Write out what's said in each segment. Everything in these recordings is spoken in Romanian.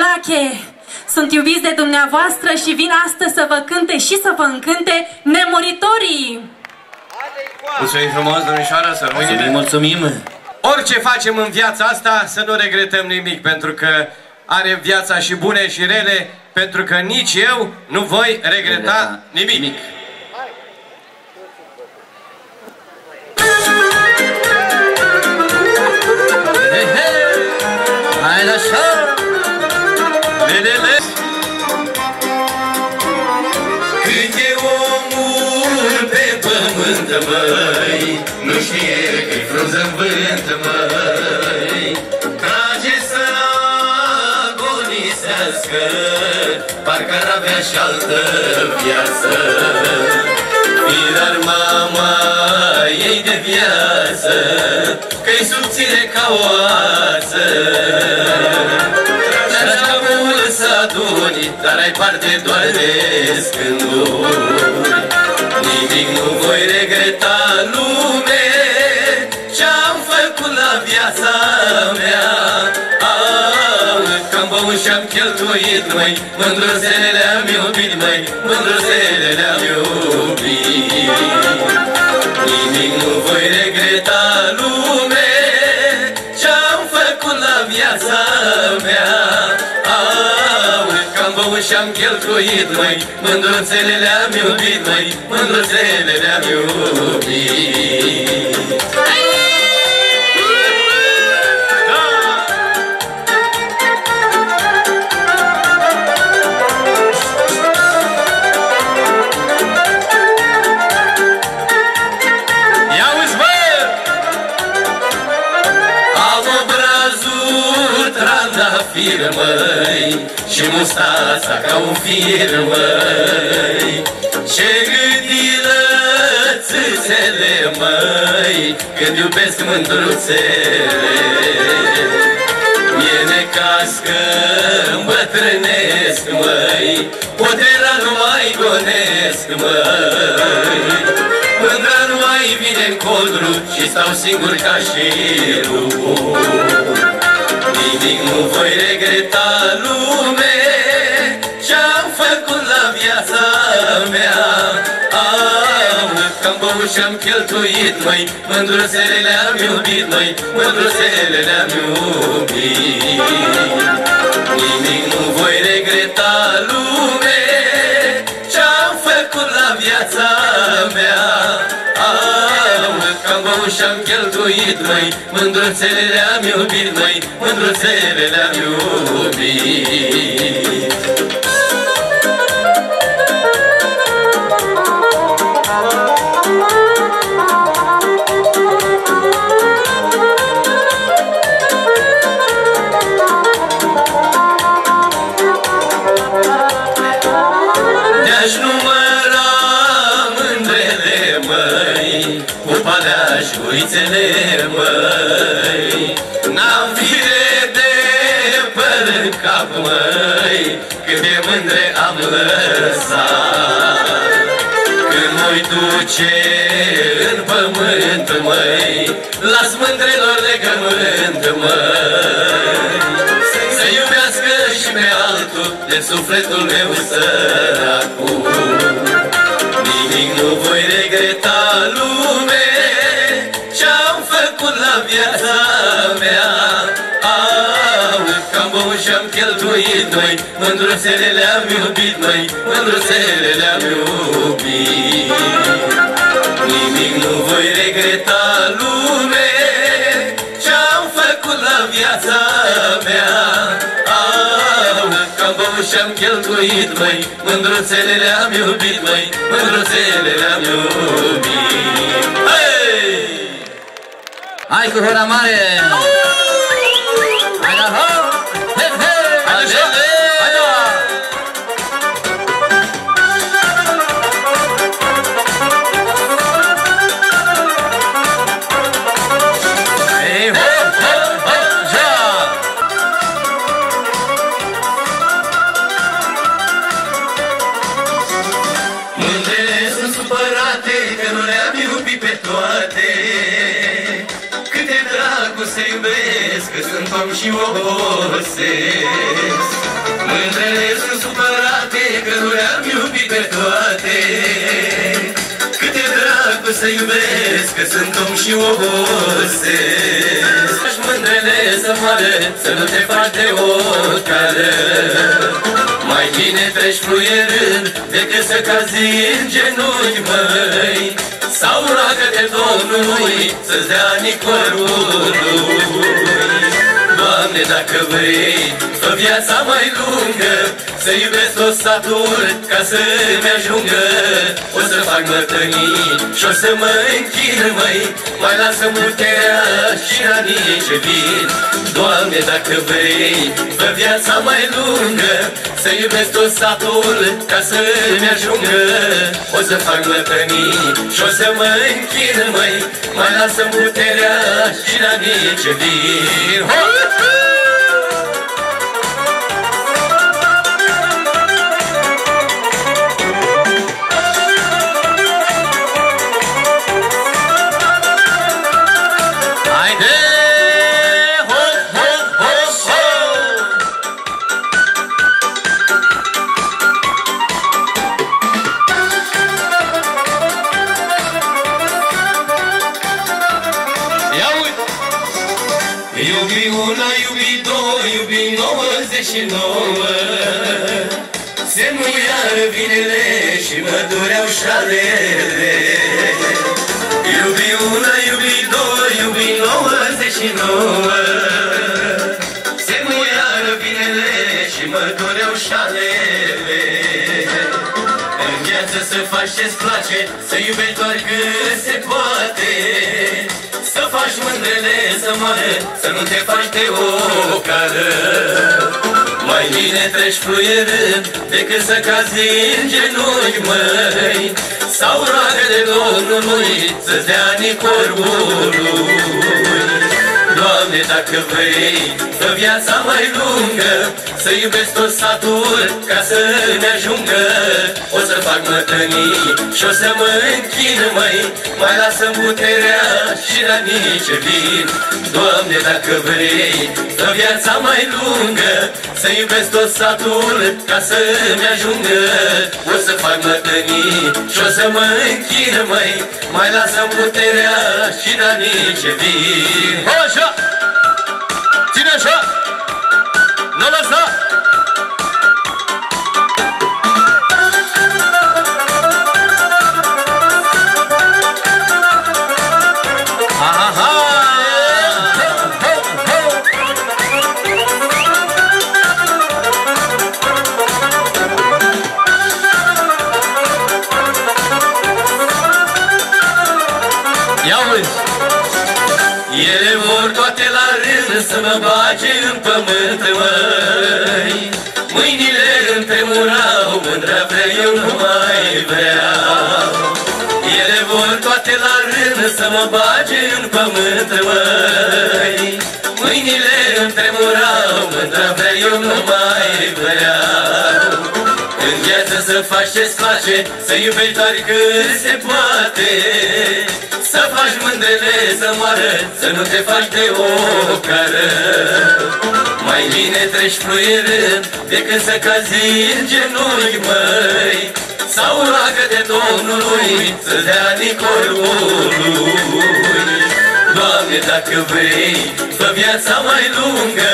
Lache, sunt iubiți de dumneavoastră și vin astăzi să vă cânte și să vă încânte nemuritorii. Mulțumim frumos, domnișoara, să rămâne. Mulțumim! Orice facem în viața asta, să nu regretăm nimic, pentru că are viața și bune și rele, pentru că nici eu nu voi regreta nimic. nimic. Hei, hei! Hai așa! Lelele! Cât e omul pe pământ, măi, nu știe că-i frunză în vânt, măi. Trage să agonisească, parcă ar avea și altă viață. Firar mama ei de viață, că-i subțire ca o ață. Dar ai parte doar de scânduri. Nimic nu voi regreta lume Ce-am făcut la viața mea Am Că-am băut și-am cheltuit, măi Mândruzele le-am iubit, măi Mândruzele și-am cheltuit, măi. Mândruțele le-am iubit, măi. Mândruțele le-am iubit trandafir, măi Și mustața ca un fir, măi. Ce gândilă țâțele, măi Când iubesc mândruțele Mie necas că îmbătrânesc, măi Puterea nu mai gonesc, măi. Mândra nu mai vine în coldru Și stau singur ca și rubul Nimic nu voi regreta lume. Ce-am făcut la viața mea. Am Că-am băut și-am cheltuit, măi. Mândruțele le-am iubit, măi. Mândruțele le-am iubit. Nimic nu voi regreta lume. Ce-am făcut la viața mea. Am Că-am băut și-am cheltuit, măi. Mândruțele le-am iubit, măi. Mândruțele le-am iubit am lăsat. Când mă duce în pământ, măi Las mândrelor legământ, măi. Să iubească și pe altul De sufletul meu săracul. Nimic nu voi regreta lume Ce-am făcut la viața mea. Au, că-am băut și-am cheltuit, măi. Mândruțele le-am iubit, măi. Mândruțele le-am iubit. Nimic nu voi regreta lume. Ce-am făcut la viața mea? Au, că-am băut și-am cheltuit, măi. Mândruțele le-am iubit, măi. Mândruțele le-am iubit. Hei! Hai cu hora mare! frate Câte dracu să iubesc Că sunt om și obosesc. Mândrele sunt supărate Că nu le-am iubit pe toate. Câte dracu să iubesc Că sunt om și obosesc. Aș mândrele să moară Să nu te faci de o mai bine treci fluierând decât să cazi în genunchi, măi. Sau roagă-te Domnului, să-ți dea nicorului Doamne, dacă vrei, fă viața mai lungă Să iubesc tot satul ca să-mi ajungă. O să fac mărtănii și o să mă închin, măi Mai lasă puterea și anii ce vin. Doamne, dacă vrei, fă viața mai lungă Să iubesc tot satul ca să-mi ajungă O să fac mărtănii și o să mă închin, măi Mai lasă puterea și anii ce vin Ho! Și mă dureau șalele Iubi una, iubi două, iubi 99 Se nu iară vinele și mă dureau șalele În viață să faci ce-ți place Să iubești doar cât se poate. Să faci mândrele să moară Să nu te faci de ocară Mai bine treci fluierând Decât să cazi în genunchi, măi. Sau roagă de Domnului Să-ți dea nicorului Doamne, dacă vrei, fă viața mai lungă Să iubesc tot satul ca să-mi ajungă. O să fac mătănii și o să mă închin, măi. Mai lasă puterea și la ce vin. Doamne, dacă vrei, fă viața mai lungă. Să iubesc tot satul ca să-mi ajungă. O să fac mătănii și o să mă închin, măi. Mai lasă puterea și la ce vin. Așa! Ține așa! Nu lăsa! Ia să mă bage în pământ, măi. Mâinile îmi tremurau, mândra vrei, eu nu mai vreau în viață să faci ce-ți place Să iubești doar cât se poate. Să faci mândrele să moară Să nu te faci de ocară. Mai bine treci fluierând Decât să cazi în genunchi, măi Sau roagă de Domnului Să dea nicorului Doamne, dacă vrei, fă viața mai lungă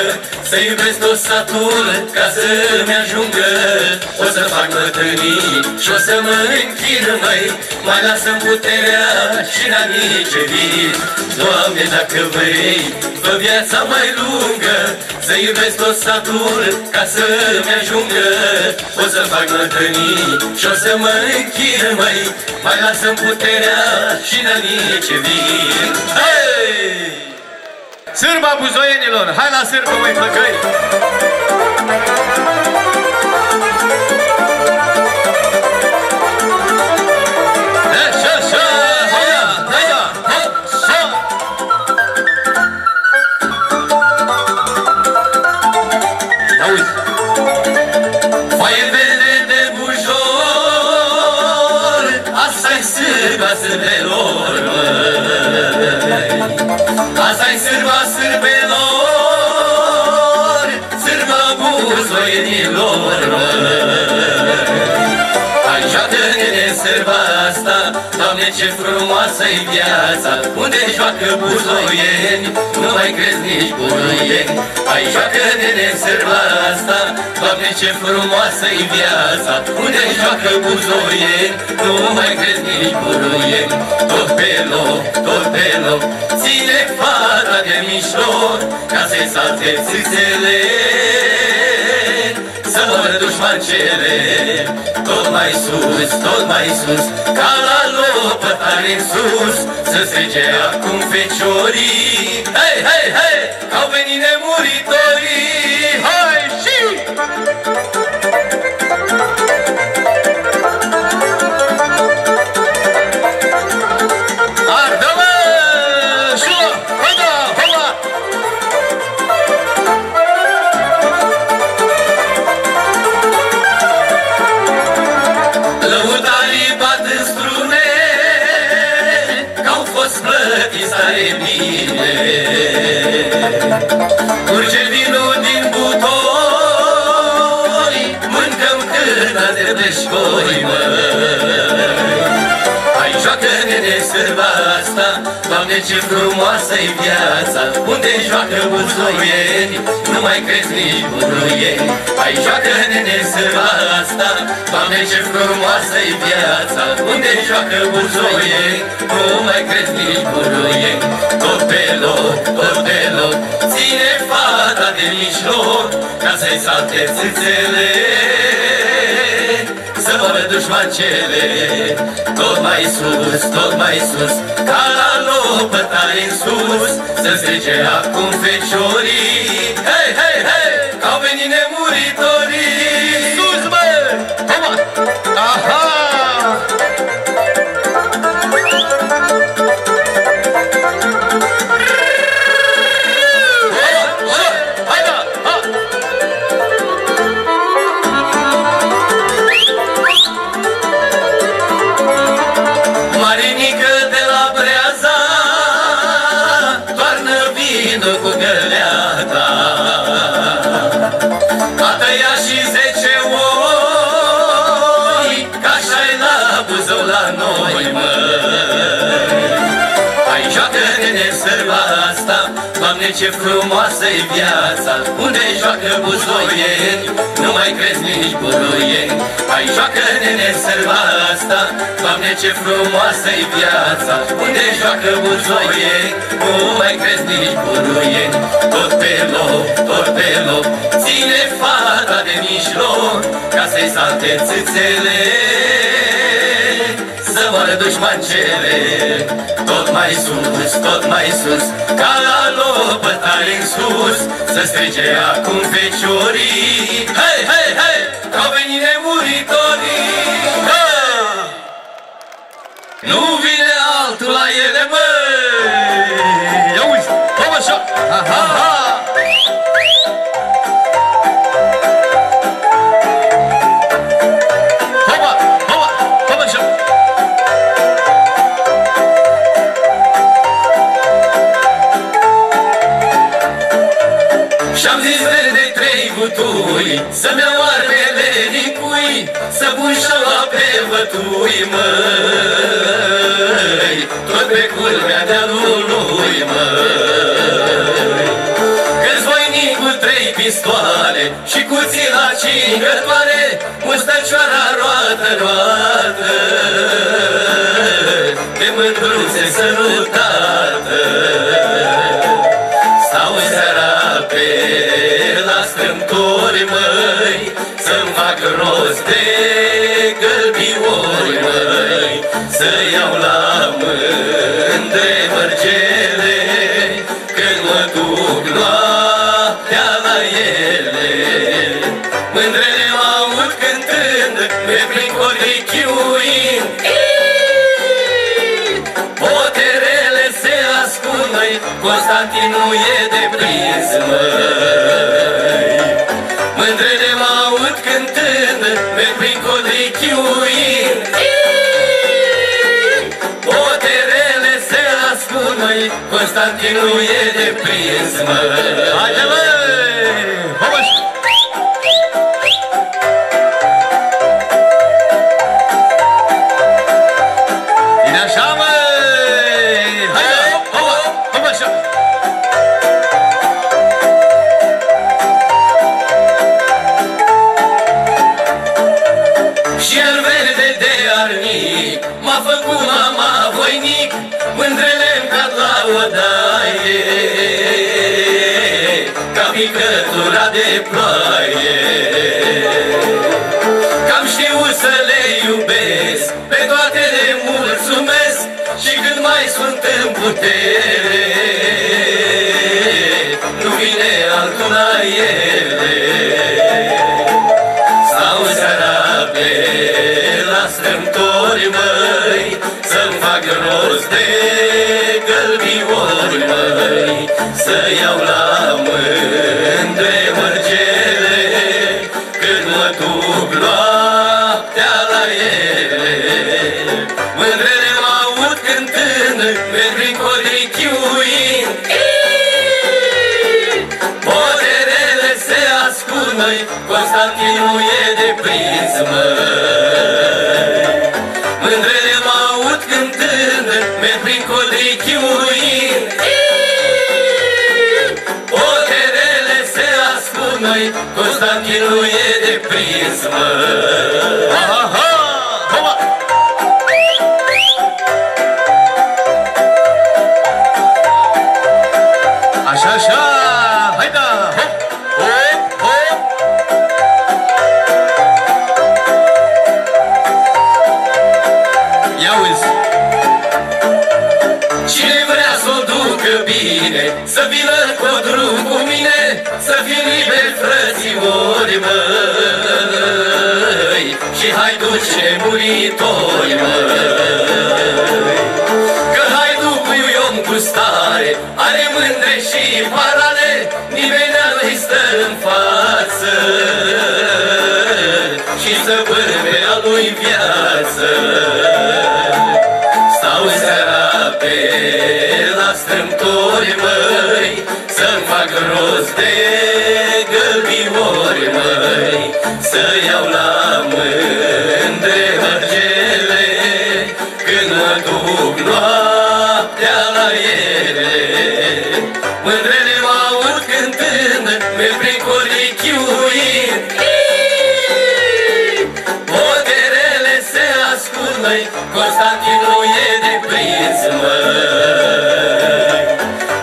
Să iubesc tot satul ca să-mi ajungă. O să fac mătănii și o să mă închin, măi Mai lasă-mi puterea și în anii ce vin Doamne, dacă vrei, fă viața mai lungă Să iubesc tot satul ca să-mi ajungă. O să fac mătănii și o să mă închin, măi Mai lasă-mi puterea și în anii ce vin Hei! Sârba buzoienilor! Hai la sârbă, măi, plăcăi! Foaie verde de bujor Asta-i sârba sârbelor, Asta-i sârba sârbelor Sârba buzoienilor, măi Așa de sârba asta. Doamne, Doamne, ce frumoasă-i viața Unde joacă buzoieni? Nu mai crezi nici buruieni Ai joacă nene sărba asta. Doamne, ce frumoasă-i viața Unde joacă buzoieni? Nu mai crezi nici buruieni Tot pe loc, tot pe loc Ține fata de mișlor Ca să-i salte țâțele să mor dușmancele Tot mai sus, tot mai sus Ca la lopătare în sus. Să strige acum feciorii. Hei, hei, hei, au venit nemuritorii. Hai și... Curge vinul din butoi Mâncăm cârna de peșcoi, măi. Hai joacă nene sârba asta Doamne ce frumoasă-i viața. Unde joacă buzoieni Nu mai crezi nici buruieni Hai joacă nene sârba asta Doamne ce frumoasă-i viața. Unde joacă buzoieni Nu mai crezi nici buruieni Tot pe loc, tot pe loc Ține fata de mijloc Ca să-i salte țâțele să mă dușmancele Tot mai sus, tot mai sus Ca la lopătare în sus Să strige acum feciorii Hei, hei, hei, că au venit nemuritorii Sus, bă! Hola! Aha! Joacă nene sărba asta. Doamne ce frumoasă-i viața. Unde joacă buzoieni? Nu mai crezi nici buruieni Hai joacă nene sărba asta. Doamne ce frumoasă-i viața. Unde joacă buzoieni? Nu mai crezi nici buruieni Tot pe loc, tot pe loc Ține fata de mijloc Ca să-i salte țâțele să moară dușmancele Tot mai sus, tot mai sus Ca la lopătare în sus Să strige acum feciorii Hei, hei, hei, că au venit nemuritorii Hei! Nu vine altul la ele, măi Ia uite! Kom așa! Aha! Aha! Hola! Cântând Pe prin codii chiuind Poterele se ascund, măi, Constantin nu e de prins, măi. Mândrele mă aud cântând, pe prin codrii chiuind. Poterele se ascund, măi, Constantin nu e de prins, măi. Haide, băi! De ploaie. Cam știu să le iubesc Pe toate le mulțumesc Și când mai sunt în putere Nu vine altul la Constantin nu e de prins, măi. Mândrele mă aud cântând Merg prin codrii chiuind Poderele se ascund, măi. Constantin nu e de prins, măi. Aha! Viață Stau seara pe la strâmtori, măi Să-mi fac rost de gălbiori, măi Să iau la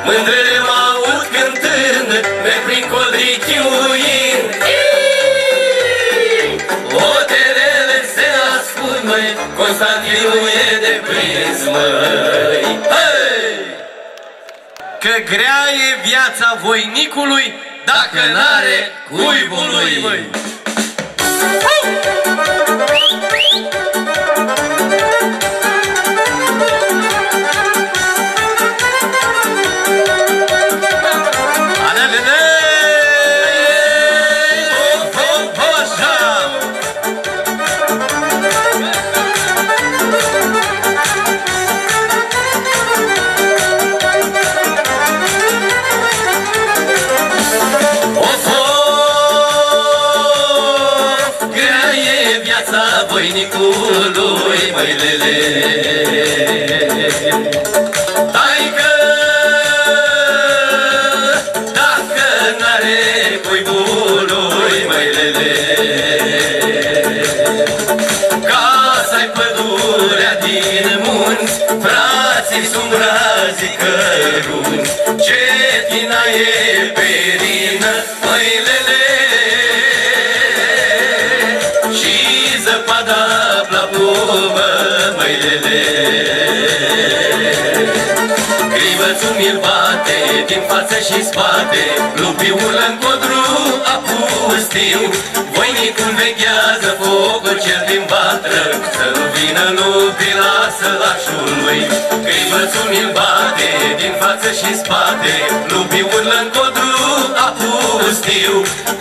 Mândrele mă aud cântând Merg prin coldrii chiuind Poderele se ascund, măi Constantin nu e de prins, măi Hei! Că grea e viața voinicului Dacă n-are cuibului, măi! Crivățul mi-l bate din față și spate. Lupiul în codru apustiu Voinicul veghează focul cel din vatră Să nu vină lupii la sălașul lui. Crivățul mi-l bate din față și spate. Lupiul în codru apustiu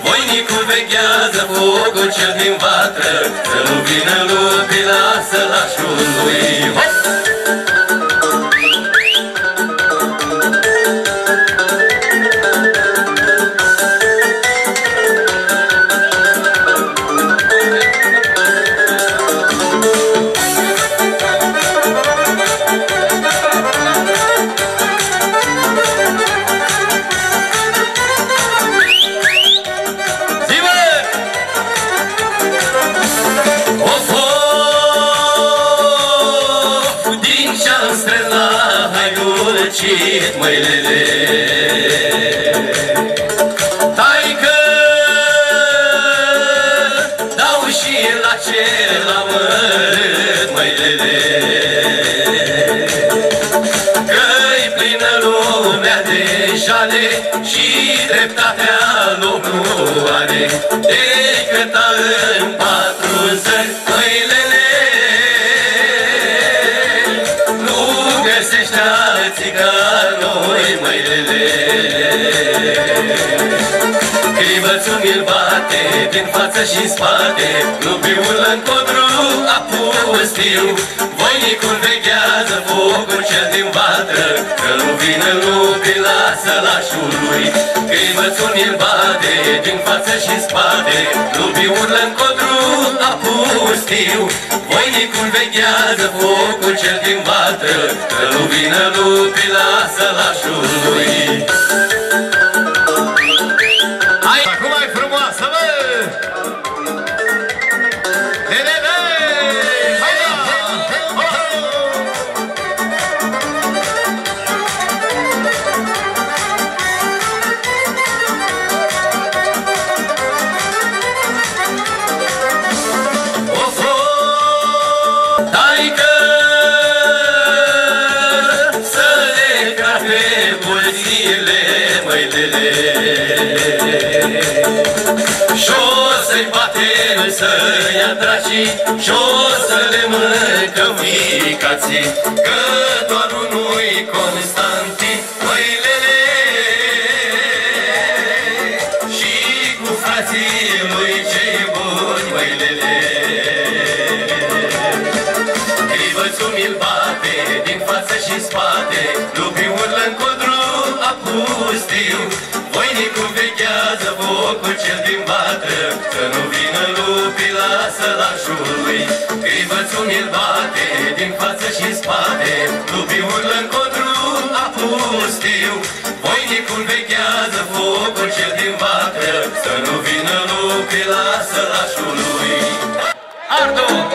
Voinicul veghează focul cel din vatră Să nu vină lupii la sălașul lui. Hop! Of, of, muncit, măilele Taică Dau și la ce l-am mărât, măilele Că-i plină lumea de jale Și dreptatea locul are Decât în patru mi-l bate din față și în spate. Lupiul în codru apustiu Voinicul veghează focul cel din vatră Că nu vine lupii, lasă lașul lui Crivățul mi-l bate din față și în spate. Lupiul în codru apustiu Voinicul veghează focul cel din vatră Că nu vine lupii, lasă lașul lui ia dracii, Și-o să le mâncăm ficații, Că doar unui Constantin, măilele. Și cu frații lui cei buni, măilele. Crivățul mi-l bate din față și spate Lupii urlă în codru apustiu Voinicul veghează focul cel din vatră Să nu vină lupii, lasă lașul lui Crivățul mi-l bate din față și spate. Lupii urlă în codru apustiu Voinicul veghează focul cel din vatră. Să nu vină lupii, lasă lașul lui Ardu!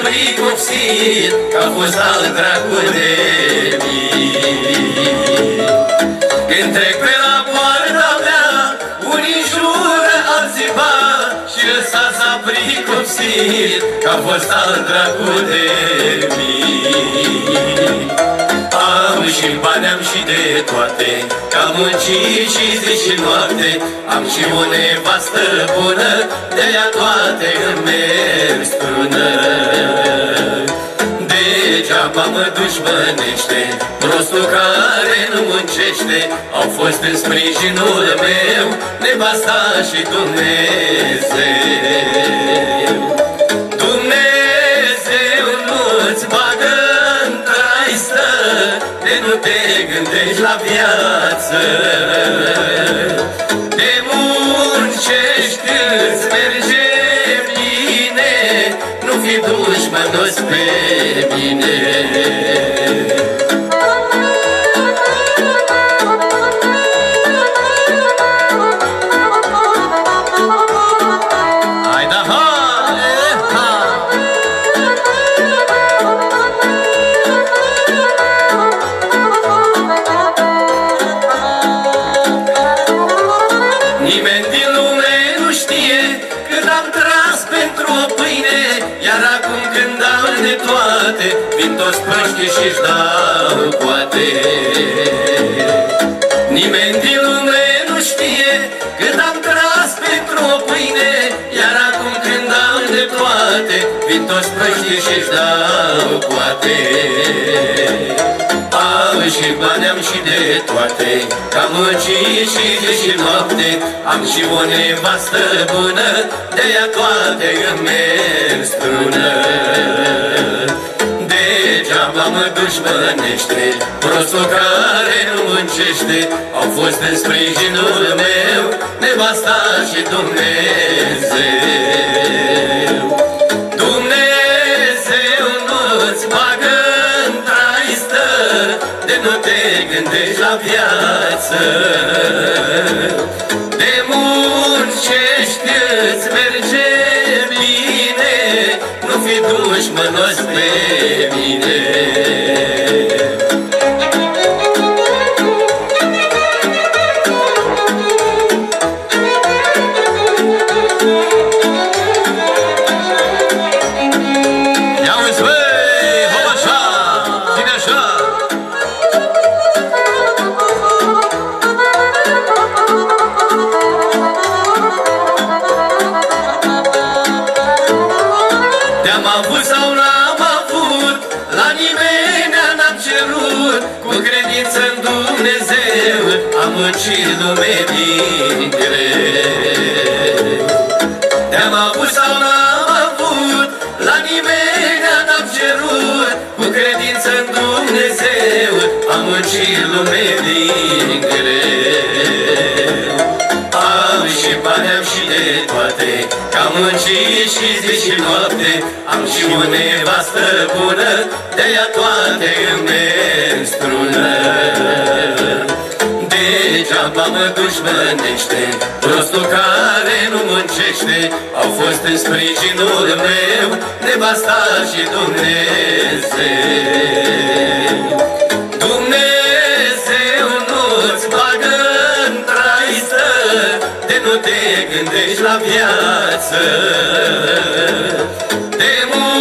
Pricopsit Că a fost al dracu de mine Când trec pe la poarta mea Unii jură alții ba Și ăsta s-a pricopsit Că a fost al dracu de mine am și bani, am și de toate Că am muncit și zi și noapte Am și o nevastă bună De-aia toate îmi merg strună Degeaba mă dușmănește Prostul care nu muncește Au fost în sprijinul meu Nevasta și Dumnezeu Dumnezeu la viață. De muncești îți merge bine Nu fi dușmănos pe proștii și-și dau poate. Nimeni din lume nu știe Cât am tras pentru o pâine Iar acum când am de toate Vin toți proștii și-și dau poate. Am și bani, am și de toate Că am muncit și zi și noapte Am și o nevastă bună De-aia toate îmi merg strună Degeaba mă dușmănește Prostul care nu muncește Au fost în sprijinul meu Nevasta și Dumnezeu. Dumnezeu nu-ți bagă în traistă De nu te gândești la viață. De muncești îți merge bine Nu fi dușmănos pe muncit lume din greu. Te-am avut sau n-am avut La nimeni n-am cerut Cu credință în Dumnezeu Am muncit lume din greu. Am și bani, am și de toate Că am muncit și zi și noapte Am și o nevastă bună De-aia toate îmi strună Degeaba mă dușmănește Prostul care nu muncește Au fost în sprijinul meu Nevasta și Dumnezeu. Dumnezeu nu-ți bagă în traistă De nu te gândești la viață. De muncești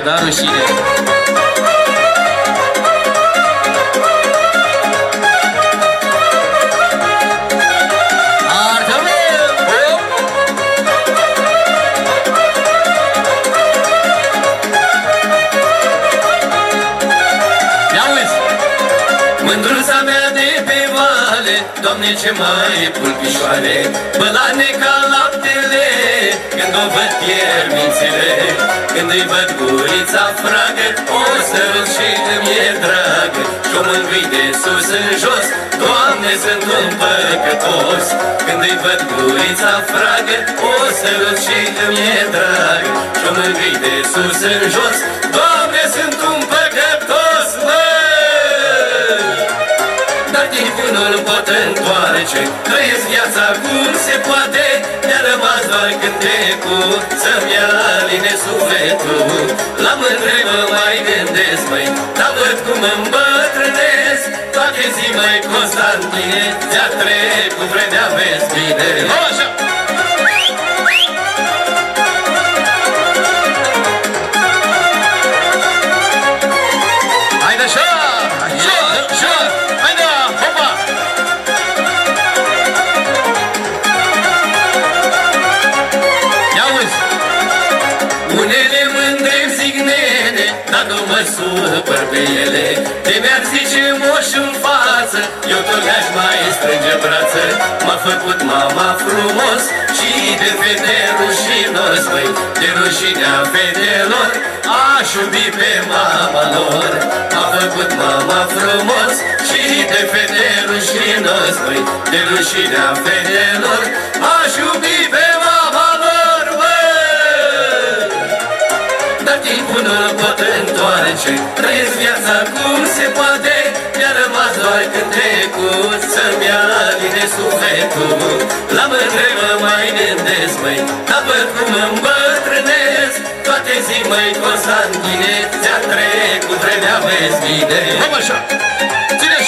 Haide, băi. Și-a dat rușine. Ia uzi. Mândruța mea de pe vale Doamne ce mai pulpișoare Bălane ca laptele Când o văd pierd mințile Când îi văd gurița fragă O sărut și îmi e dragă Și-o mângâi de sus în jos Doamne sunt un păcătos. Când îi văd gurița fragă O sărut și îmi e dragă Și-o mângâi de sus în jos Doamne sunt un păcătos Măi! Dar timpul nu-l pot întoarce Trăiesc viața cum se poate. Mi-a rămas doar cântecul Să-mi aline sufletul. La mândre mă mai gândesc, măi Dar văd cum îmbătrânesc. Toate zi, măi, Constantine Ți-a trecut vremea, vezi bine. Hop față, eu tot le-aș mai strânge brață M-a făcut mama frumos. Și de fete rușinos Măi, de rușinea fetelor, aș iubi pe mama lor. M-a făcut mama frumos și de fete rușinos Măi, de rușinea fetelor, aș iubi pe mama lor Măi! Dar timpul nu pot întoarce Trăiesc viața cum se poate. Mi-a rămas doar cântecul Să-mi aline sufletul. La mândre mă mai gândesc, măi Dar văd cum îmbătrânesc. Toate zi, măi, Constantine Ți-a trecut vremea, vezi bine. Hop așa. Ține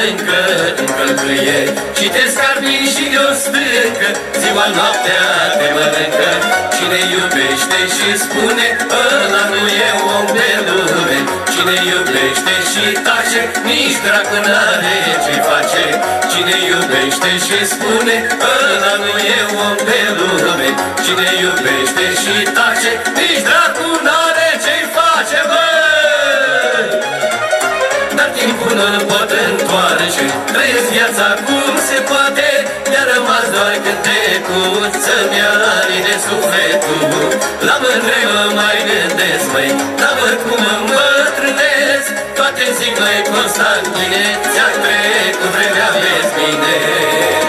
mănâncă în călcâie Și te scarpini și de o stâncă Ziua noaptea te mănâncă. Cine iubește și spune Ăla nu e om de lume. Și Cine iubește și tace, nici dracu n-are ce face. Cine iubește și spune, ăla nu e om pe lume. Cine iubește și tace, nici dracu n-are ce face, băi Dar timpul nu-l pot întoarce Trăiesc viața cum se poate Mi-a rămas doar cântecul Să-mi aline sufletul. La mândre mă mai gândesc, măi La văd cum zic, măi, Constantine, ți-a trecut vremea, vezi bine